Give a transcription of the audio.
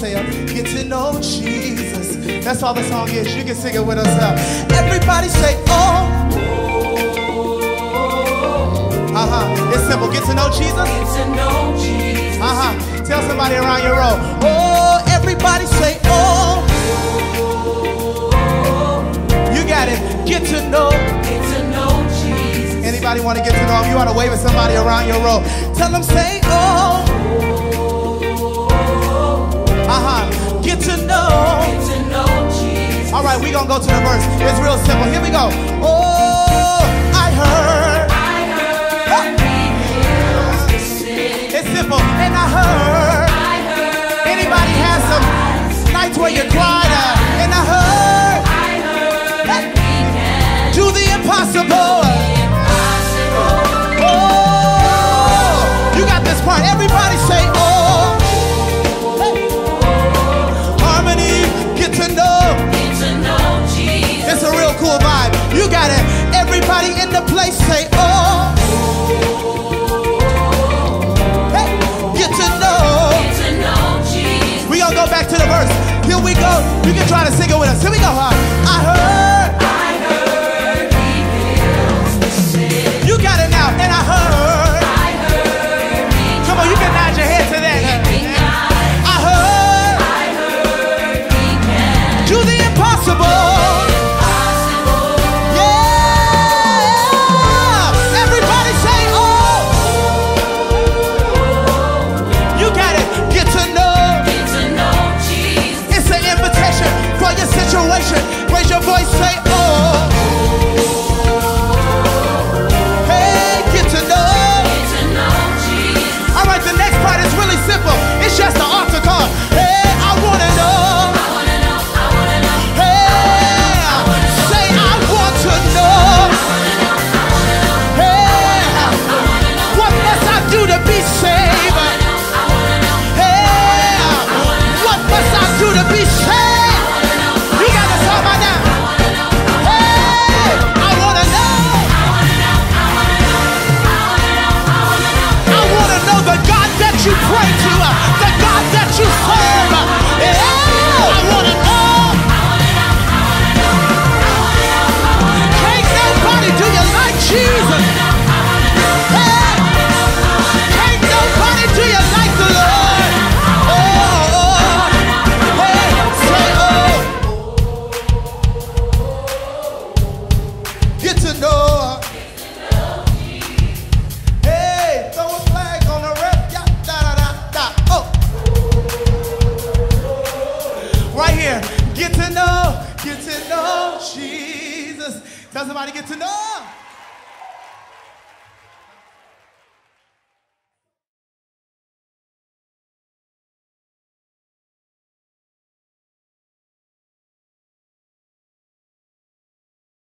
say, get to know Jesus. That's all the song is. You can sing it with us. Uh. Everybody say, oh. Uh huh. It's simple. Get to know Jesus. Get to know Jesus. Uh huh. Tell somebody around your row. Oh, everybody say, oh. You got it. Get to know. Get to know Jesus. Anybody want to get to know him? You want to wave at somebody around your row. Tell them, say, oh. We gonna go to the verse. It's real simple. Here we go. Oh, I heard. I heard the sick. It's simple. And I heard. I heard Anybody has some nights where you cried? uh, And I heard. I heard that Do the impossible. impossible. Oh, you got this part. Everybody say, You can try to sing it with us. Here we go. Huh? You pray to, Does nobody get to know.